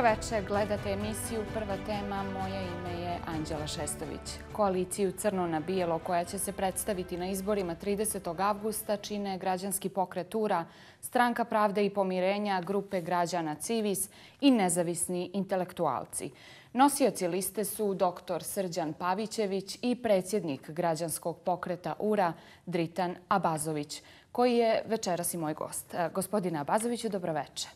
Dobro večer, gledate emisiju Prva tema. Moje ime je Anđela Šestović. Koaliciju Crno na bijelo koja će se predstaviti na izborima 30. avgusta čine građanski pokret URA, Stranka pravde i pomirenja, grupe građana Civis i nezavisni intelektualci. Nosioci liste su dr. Srđan Pavićević i predsjednik građanskog pokreta URA Dritan Abazović, koji je večeras i moj gost. Gospodine Abazoviću, dobro večer.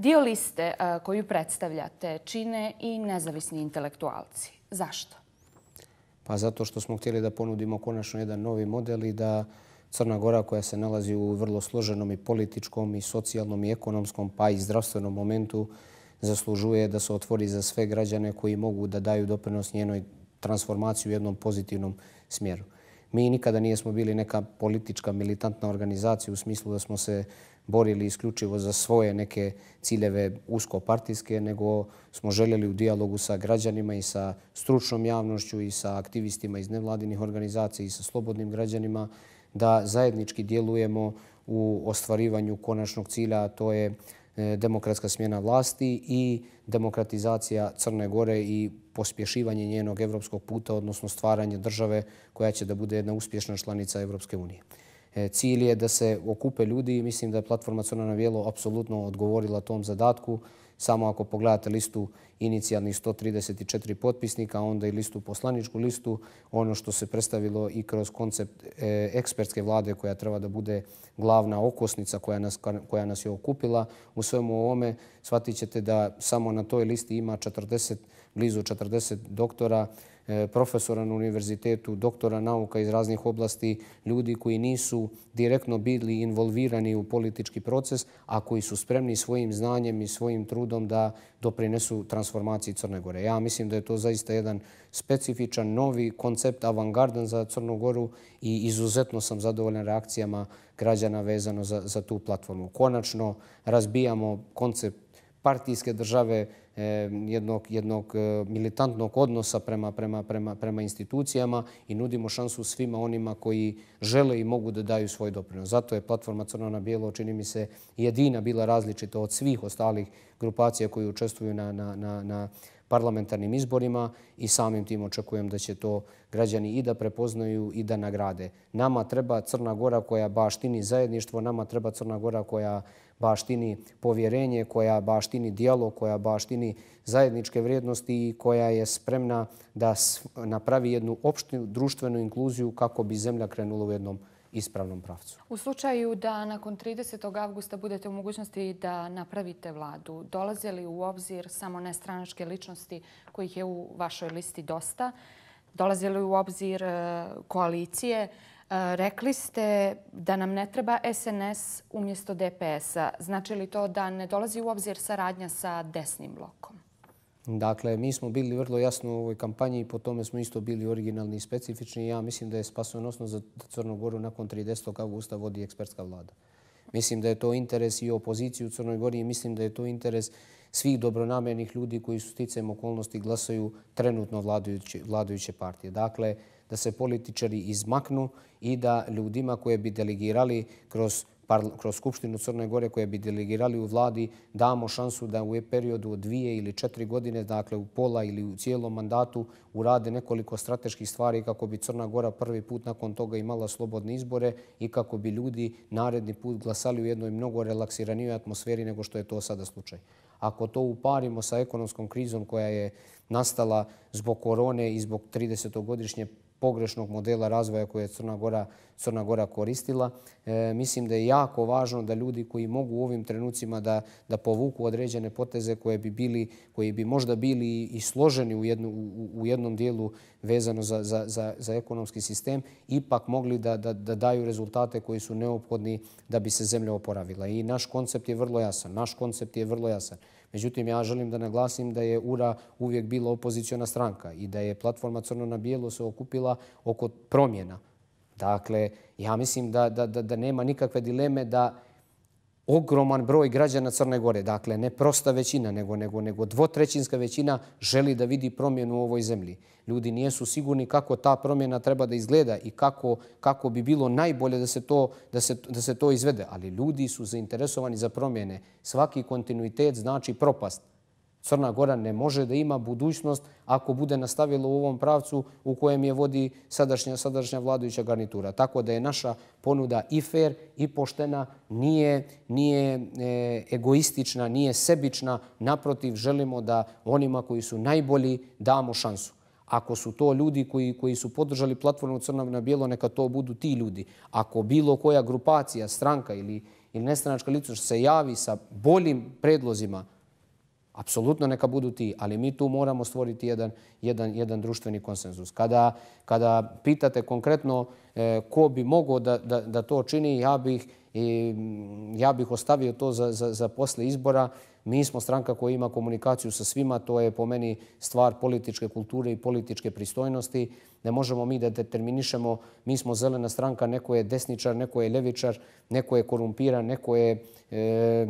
Dio liste e, koju predstavljate čine i nezavisni intelektualci. Zašto? Pa zato što smo htjeli da ponudimo konačno jedan novi model i da Crna Gora koja se nalazi u vrlo složenom i političkom i socijalnom i ekonomskom pa i zdravstvenom momentu zaslužuje da se otvori za sve građane koji mogu da daju doprinos njenoj transformaciji u jednom pozitivnom smjeru. Mi nikada nismo bili neka politička militantna organizacija u smislu da smo se borili isključivo za svoje neke ciljeve uskopartijske, nego smo željeli u dijalogu sa građanima i sa stručnom javnošću i sa aktivistima iz nevladinih organizacija i sa slobodnim građanima da zajednički djelujemo u ostvarivanju konačnog cilja, a to je E, demokratska smjena vlasti i demokratizacija Crne Gore i pospješivanje njenog evropskog puta, odnosno stvaranje države koja će da bude jedna uspješna članica Evropske unije. E, cilj je da se okupe ljudi i mislim da je platforma Crna na Bijelo apsolutno odgovorila tom zadatku. Samo ako pogledate listu inicijalnih 134 potpisnika, onda i listu poslaničku listu, ono što se predstavilo i kroz koncept e, ekspertske vlade koja treba da bude glavna okosnica koja nas, koja nas je okupila. U svemu ovome shvatit ćete da samo na toj listi ima 40, blizu 40 doktora, E, profesora na univerzitetu, doktora nauka iz raznih oblasti, ljudi koji nisu direktno bili involvirani u politički proces, a koji su spremni svojim znanjem i svojim trudom da doprinesu transformaciji Crne Gore. Ja mislim da je to zaista jedan specifičan, novi koncept, avangardan za Crnu Goru i izuzetno sam zadovoljan reakcijama građana vezano za, za tu platformu. Konačno razbijamo koncept partijske države, eh, jednog, jednog eh, militantnog odnosa prema, prema, prema, prema institucijama i nudimo šansu svima onima koji žele i mogu da daju svoj doprinos. Zato je platforma Crno na Bijelo, čini mi se, jedina bila različita od svih ostalih grupacija koji učestvuju na, na, na, na parlamentarnim izborima i samim tim očekujem da će to građani i da prepoznaju i da nagrade. Nama treba Crna Gora koja baštini zajedništvo, nama treba Crna Gora koja baštini povjerenje, koja baštini dijalog, koja baštini zajedničke vrijednosti i koja je spremna da napravi jednu opštu društvenu inkluziju kako bi zemlja krenula u jednom ispravnom pravcu. U slučaju da nakon 30. avgusta budete u mogućnosti da napravite vladu, dolaze li u obzir samo nestranačke ličnosti kojih je u vašoj listi dosta? Dolaze li u obzir e, koalicije? E, rekli ste da nam ne treba SNS umjesto DPS-a. Znači li to da ne dolazi u obzir saradnja sa desnim blokom? Dakle, mi smo bili vrlo jasno u ovoj kampanji i po tome smo isto bili originalni i specifični. Ja mislim da je spasonosno za Crnu Goru nakon 30. augusta vodi ekspertska vlada. Mislim da je to interes i opoziciju u Crnoj Gori i mislim da je to interes svih dobronamernih ljudi koji su sticajem okolnosti glasaju trenutno vladajuće, vladajuće partije. Dakle, da se političari izmaknu i da ljudima koje bi delegirali kroz kroz Skupštinu Crne Gore koje bi delegirali u vladi damo šansu da u periodu od dvije ili četiri godine, dakle u pola ili u cijelom mandatu, urade nekoliko strateških stvari kako bi Crna Gora prvi put nakon toga imala slobodne izbore i kako bi ljudi naredni put glasali u jednoj mnogo relaksiranijoj atmosferi nego što je to sada slučaj. Ako to uparimo sa ekonomskom krizom koja je nastala zbog korone i zbog 30-godišnje pogrešnog modela razvoja koje je Crna Gora, Crna Gora koristila. E, mislim da je jako važno da ljudi koji mogu u ovim trenucima da, da povuku određene poteze koje bi, bili, koji bi možda bili i složeni u, jednu, u, u jednom dijelu vezano za, za, za, za ekonomski sistem, ipak mogli da, da, da daju rezultate koji su neophodni da bi se zemlja oporavila. I naš koncept je vrlo jasan. Naš koncept je vrlo jasan. Međutim, ja želim da naglasim da je URA uvijek bila opozicijona stranka i da je platforma Crno na bijelo se okupila oko promjena. Dakle, ja mislim da, da, da, da nema nikakve dileme da ogroman broj građana Crne Gore, dakle ne prosta većina, nego, nego, nego dvotrećinska većina želi da vidi promjenu u ovoj zemlji. Ljudi nijesu sigurni kako ta promjena treba da izgleda i kako, kako bi bilo najbolje da se, to, da, se, da se to izvede. Ali ljudi su zainteresovani za promjene. Svaki kontinuitet znači propast. Crna Gora ne može da ima budućnost ako bude nastavilo u ovom pravcu u kojem je vodi sadašnja, sadašnja vladajuća garnitura. Tako da je naša ponuda i fair i poštena, nije, nije e, egoistična, nije sebična. Naprotiv, želimo da onima koji su najbolji damo šansu. Ako su to ljudi koji, koji su podržali platformu Crna na bijelo, neka to budu ti ljudi. Ako bilo koja grupacija, stranka ili, ili nestranačka lica se javi sa boljim predlozima, Apsolutno neka budu ti, ali mi tu moramo stvoriti jedan, jedan, jedan društveni konsenzus. Kada, kada pitate konkretno e, ko bi mogao da, da, da to čini, ja bih, i, ja bih ostavio to za, za, za posle izbora. Mi smo stranka koja ima komunikaciju sa svima, to je po meni stvar političke kulture i političke pristojnosti. Ne možemo mi da determinišemo, mi smo zelena stranka, neko je desničar, neko je levičar, neko je korumpiran, neko je e,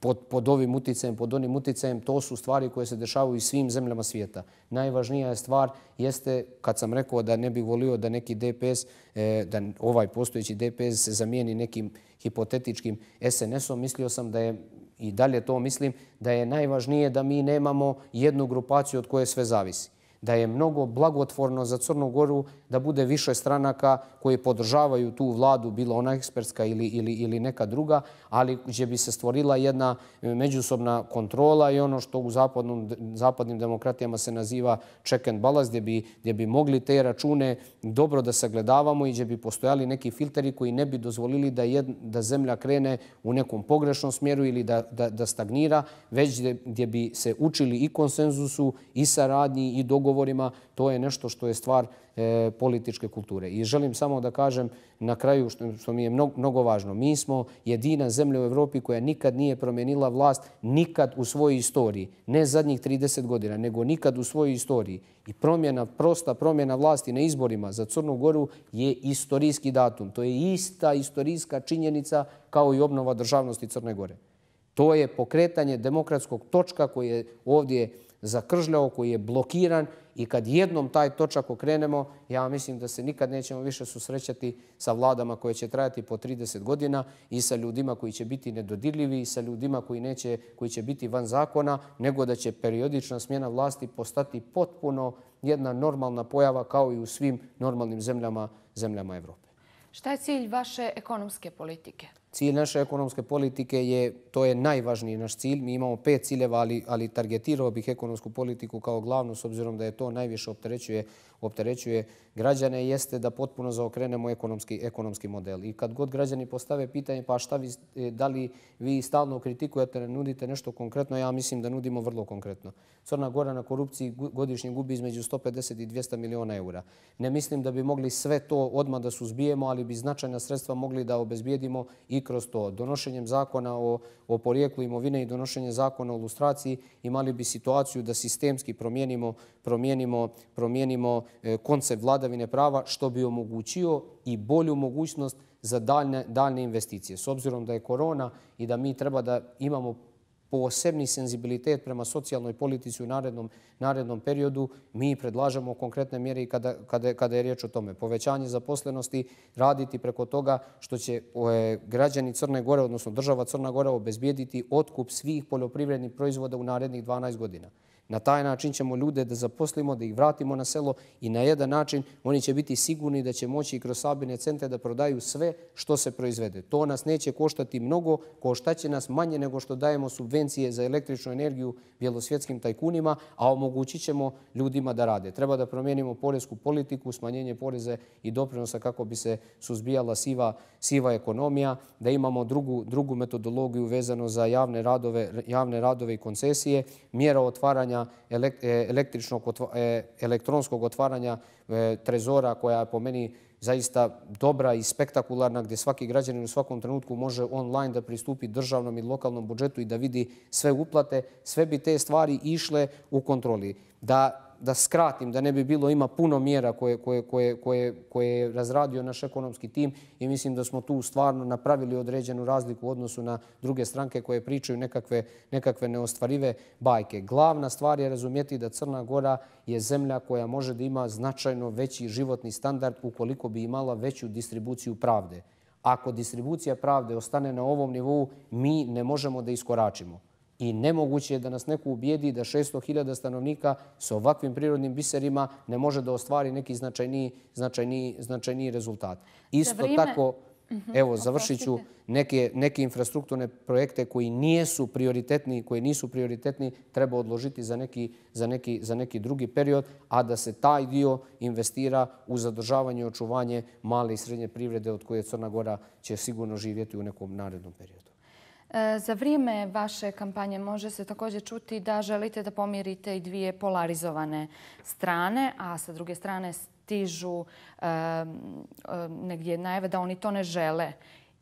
pod, pod ovim uticajem, pod onim uticajem, to su stvari koje se dešavaju i svim zemljama svijeta. Najvažnija je stvar jeste, kad sam rekao da ne bih volio da neki DPS, e, da ovaj postojeći DPS se zamijeni nekim hipotetičkim SNS-om, mislio sam da je i dalje to mislim, da je najvažnije da mi nemamo jednu grupaciju od koje sve zavisi da je mnogo blagotvorno za Crnu Goru da bude više stranaka koji podržavaju tu vladu, bilo ona ekspertska ili, ili, ili neka druga, ali gdje bi se stvorila jedna međusobna kontrola i ono što u zapadnom, zapadnim demokratijama se naziva check and balance, gdje bi, gdje bi mogli te račune dobro da sagledavamo i gdje bi postojali neki filteri koji ne bi dozvolili da, jed, da zemlja krene u nekom pogrešnom smjeru ili da, da, da stagnira, već gdje, gdje bi se učili i konsenzusu i saradnji i dogovoru dogovorima, to je nešto što je stvar e, političke kulture. I želim samo da kažem na kraju što, što mi je mnogo, mnogo važno. Mi smo jedina zemlja u Evropi koja nikad nije promenila vlast, nikad u svojoj istoriji. Ne zadnjih 30 godina, nego nikad u svojoj istoriji. I promjena, prosta promjena vlasti na izborima za Crnu Goru je istorijski datum. To je ista istorijska činjenica kao i obnova državnosti Crne Gore. To je pokretanje demokratskog točka koji je ovdje zakržljao, koji je blokiran i kad jednom taj točak okrenemo, ja mislim da se nikad nećemo više susrećati sa vladama koje će trajati po 30 godina i sa ljudima koji će biti nedodirljivi i sa ljudima koji, neće, koji će biti van zakona, nego da će periodična smjena vlasti postati potpuno jedna normalna pojava kao i u svim normalnim zemljama, zemljama Evrope. Šta je cilj vaše ekonomske politike? Cilj naše ekonomske politike je, to je najvažniji naš cilj. Mi imamo pet ciljeva, ali, ali targetirao bih ekonomsku politiku kao glavnu, s obzirom da je to najviše opterećuje opterećuje građane jeste da potpuno zaokrenemo ekonomski, ekonomski model. I kad god građani postave pitanje pa šta vi, e, da li vi stalno kritikujete, nudite nešto konkretno, ja mislim da nudimo vrlo konkretno. Crna Gora na korupciji godišnje gubi između 150 i 200 miliona eura. Ne mislim da bi mogli sve to odmah da suzbijemo, ali bi značajna sredstva mogli da obezbijedimo i kroz to. Donošenjem zakona o, o porijeklu imovine i donošenjem zakona o lustraciji imali bi situaciju da sistemski promijenimo, promijenimo, promijenimo E, koncept vladavine prava što bi omogućio i bolju mogućnost za daljne, daljne investicije. S obzirom da je korona i da mi treba da imamo posebni senzibilitet prema socijalnoj politici u narednom, narednom periodu, mi predlažemo konkretne mjere kada, kada, kada je riječ o tome. Povećanje zaposlenosti raditi preko toga što će e, građani Crne Gore, odnosno država Crna Gora, obezbijediti otkup svih poljoprivrednih proizvoda u narednih 12 godina. Na taj način ćemo ljude da zaposlimo, da ih vratimo na selo i na jedan način oni će biti sigurni da će moći i kroz sabine centre da prodaju sve što se proizvede. To nas neće koštati mnogo, koštaće nas manje nego što dajemo subvencije za električnu energiju bjelosvjetskim tajkunima, a omogućit ćemo ljudima da rade. Treba da promijenimo porezku politiku, smanjenje poreze i doprinosa kako bi se suzbijala siva, siva ekonomija, da imamo drugu, drugu metodologiju vezano za javne radove, javne radove i koncesije, mjera otvaranja E, električnog, e, elektronskog otvaranja e, trezora koja je po meni zaista dobra i spektakularna gdje svaki građanin u svakom trenutku može online da pristupi državnom i lokalnom budžetu i da vidi sve uplate, sve bi te stvari išle u kontroli. Da da skratim, da ne bi bilo, ima puno mjera koje, koje, koje, koje, koje je razradio naš ekonomski tim i mislim da smo tu stvarno napravili određenu razliku u odnosu na druge stranke koje pričaju nekakve, nekakve neostvarive bajke. Glavna stvar je razumjeti da Crna Gora je zemlja koja može da ima značajno veći životni standard ukoliko bi imala veću distribuciju pravde. Ako distribucija pravde ostane na ovom nivou, mi ne možemo da iskoračimo. I nemoguće je da nas neko ubijedi da 600.000 stanovnika sa ovakvim prirodnim biserima ne može da ostvari neki značajniji, značajniji, značajniji rezultat. Isto tako, mhm, evo, završit ću neke, neke infrastrukturne projekte koji nisu prioritetni, koji nisu prioritetni, treba odložiti za neki, za, neki, za neki drugi period, a da se taj dio investira u zadržavanje i očuvanje male i srednje privrede od koje Crna Gora će sigurno živjeti u nekom narednom periodu. E, za vrijeme vaše kampanje može se također čuti da želite da pomirite i dvije polarizovane strane, a sa druge strane stižu e, e, negdje najave da oni to ne žele.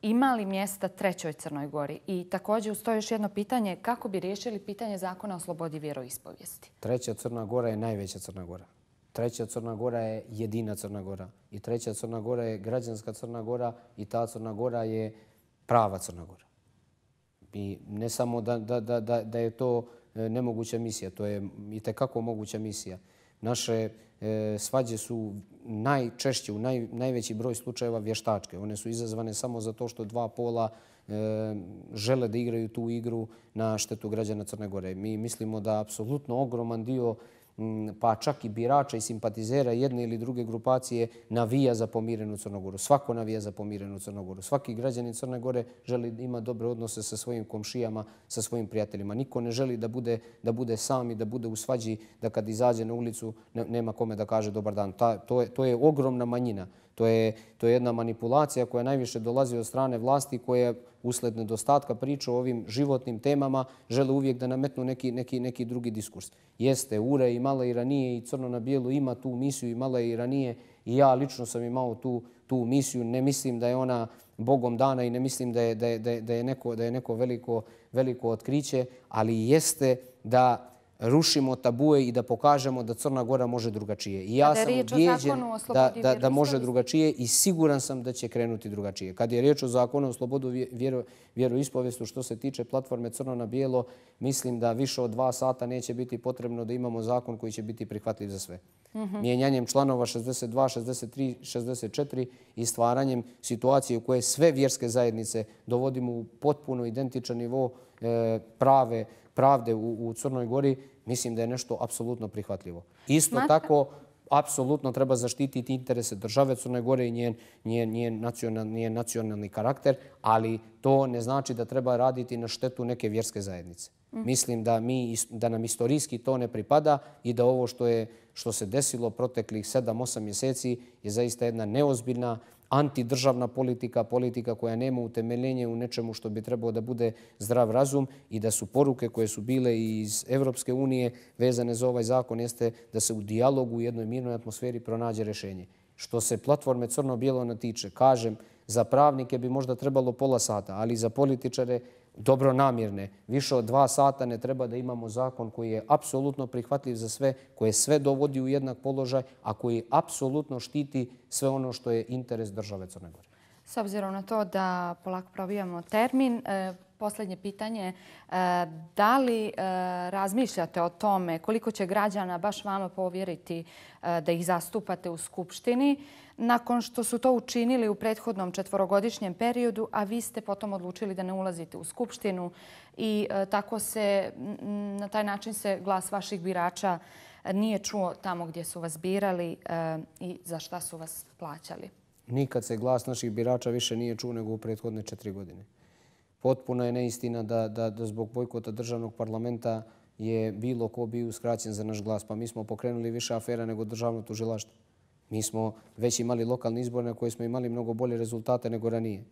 Ima li mjesta trećoj Crnoj Gori? I također ustoji još jedno pitanje, kako bi riješili pitanje zakona o slobodi vjeroispovijesti? Treća Crna Gora je najveća Crna Gora. Treća Crna Gora je jedina Crna Gora. I treća Crna Gora je građanska Crna Gora i ta Crna Gora je prava Crna Gora. I ne samo da, da, da, da, da je to e, nemoguća misija, to je i tekako moguća misija. Naše e, svađe su najčešće, u naj, najveći broj slučajeva vještačke. One su izazvane samo zato što dva pola e, žele da igraju tu igru na štetu građana Crne Gore. Mi mislimo da apsolutno ogroman dio Mm, pa čak i birača i simpatizera jedne ili druge grupacije navija za pomirenu Crnogoru. Svako navija za pomirenu Crnogoru. Svaki građanin Crne Gore želi da ima dobre odnose sa svojim komšijama, sa svojim prijateljima. Niko ne želi da bude, da bude sam i da bude u svađi, da kad izađe na ulicu nema kome da kaže dobar dan. Ta, to, je, to je ogromna manjina. To je, to je jedna manipulacija koja najviše dolazi od strane vlasti koja usled nedostatka priča o ovim životnim temama žele uvijek da nametnu neki, neki, neki drugi diskurs. Jeste, Ure i Mala Iranije i Crno na Bijelu ima tu misiju i Mala Iranije i ja lično sam imao tu, tu misiju. Ne mislim da je ona Bogom dana i ne mislim da je, da je, da je, neko, da je neko veliko, veliko otkriće, ali jeste da rušimo tabue i da pokažemo da Crna Gora može drugačije. I ja sam ubijeđen da, da, da može drugačije i siguran sam da će krenuti drugačije. Kad je riječ o zakonu o slobodu vjeru, vjeroispovestu što se tiče platforme Crno na bijelo, mislim da više od dva sata neće biti potrebno da imamo zakon koji će biti prihvatljiv za sve. Mm Mijenjanjem članova 62, 63, 64 i stvaranjem situacije u koje sve vjerske zajednice dovodimo u potpuno identičan nivo e, prave pravde u, u Crnoj Gori, mislim da je nešto apsolutno prihvatljivo. Isto Smatra... tako, apsolutno treba zaštititi interese države Crne Gore i njen, njen, njen, nacionalni, njen nacionalni karakter, ali to ne znači da treba raditi na štetu neke vjerske zajednice. Mm. Mislim da, mi, da nam istorijski to ne pripada i da ovo što, je, što se desilo proteklih 7-8 mjeseci je zaista jedna neozbiljna, antidržavna politika, politika koja nema utemeljenje u nečemu što bi trebao da bude zdrav razum i da su poruke koje su bile iz Evropske unije vezane za ovaj zakon jeste da se u dijalogu u jednoj mirnoj atmosferi pronađe rešenje. Što se platforme Crno-Bijelo natiče, kažem, za pravnike bi možda trebalo pola sata, ali za političare dobro namirne. Više od dva sata ne treba da imamo zakon koji je apsolutno prihvatljiv za sve, koje sve dovodi u jednak položaj, a koji apsolutno štiti sve ono što je interes države Crne Gore. S obzirom na to da polako probijamo termin, e, posljednje pitanje. E, da li e, razmišljate o tome koliko će građana baš vama povjeriti e, da ih zastupate u Skupštini? nakon što su to učinili u prethodnom četvorogodišnjem periodu, a vi ste potom odlučili da ne ulazite u Skupštinu i tako se, na taj način se glas vaših birača nije čuo tamo gdje su vas birali i za šta su vas plaćali. Nikad se glas naših birača više nije čuo nego u prethodne četiri godine. Potpuno je neistina da, da, da zbog bojkota državnog parlamenta je bilo ko bi uskraćen za naš glas. Pa mi smo pokrenuli više afera nego državno tužilaštvo. Mi smo već imali lokalni izbor na koje smo imali mnogo bolje rezultate nego ranije.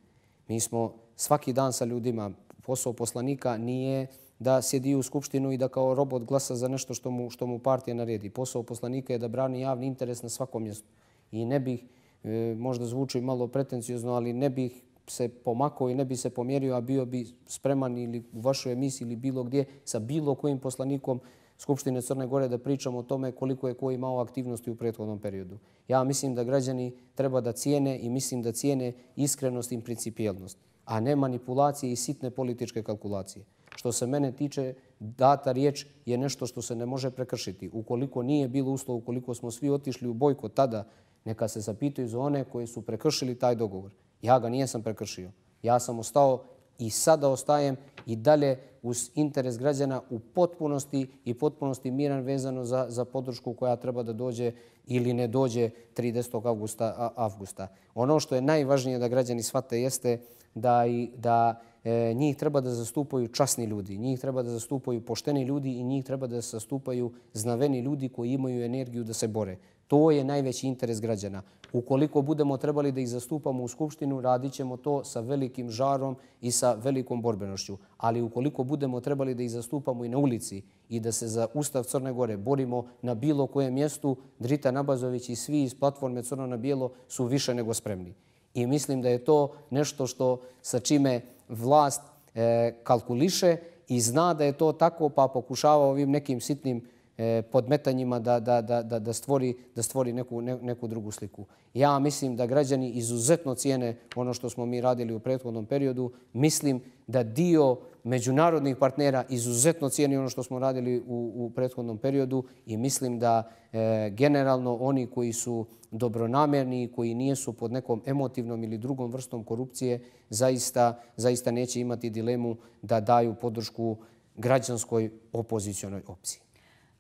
Mi smo svaki dan sa ljudima, posao poslanika nije da sjedi u skupštinu i da kao robot glasa za nešto što mu, što mu partija naredi. Posao poslanika je da brani javni interes na svakom mjestu. I ne bih, e, možda zvuči malo pretencijozno, ali ne bih se pomakao i ne bi se pomjerio, a bio bi spreman ili u vašoj emisiji ili bilo gdje sa bilo kojim poslanikom Skupštine Crne Gore da pričamo o tome koliko je ko imao aktivnosti u prethodnom periodu. Ja mislim da građani treba da cijene i mislim da cijene iskrenost i principijelnost, a ne manipulacije i sitne političke kalkulacije. Što se mene tiče, data riječ je nešto što se ne može prekršiti. Ukoliko nije bilo uslov, ukoliko smo svi otišli u bojko tada, neka se zapitaju za one koji su prekršili taj dogovor. Ja ga nijesam prekršio. Ja sam ostao i sada ostajem i dalje uz interes građana u potpunosti i potpunosti miran vezano za, za podršku koja treba da dođe ili ne dođe 30. Avgusta, avgusta. Ono što je najvažnije da građani shvate jeste da, i, da e, njih treba da zastupaju časni ljudi, njih treba da zastupaju pošteni ljudi i njih treba da zastupaju znaveni ljudi koji imaju energiju da se bore. To je najveći interes građana. Ukoliko budemo trebali da ih zastupamo u Skupštinu, radit ćemo to sa velikim žarom i sa velikom borbenošću. Ali ukoliko budemo trebali da ih zastupamo i na ulici i da se za Ustav Crne Gore borimo na bilo kojem mjestu, Drita Nabazović i svi iz platforme Crno na Bijelo su više nego spremni. I mislim da je to nešto što sa čime vlast e, kalkuliše i zna da je to tako, pa pokušava ovim nekim sitnim E, podmetanjima da, da, da, da, da stvori, da stvori neku, ne, neku drugu sliku. Ja mislim da građani izuzetno cijene ono što smo mi radili u prethodnom periodu. Mislim da dio međunarodnih partnera izuzetno cijeni ono što smo radili u, u prethodnom periodu i mislim da e, generalno oni koji su dobronamerni i koji nijesu pod nekom emotivnom ili drugom vrstom korupcije zaista, zaista neće imati dilemu da daju podršku građanskoj opozicionoj opciji.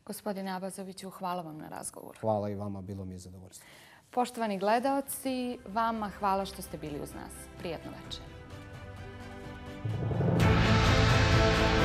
Gospodine Abazoviću, hvala vam na razgovor. Hvala i vama, bilo mi je zadovoljstvo. Poštovani gledaoci, vama hvala što ste bili uz nas. Prijetno večer. Thank you.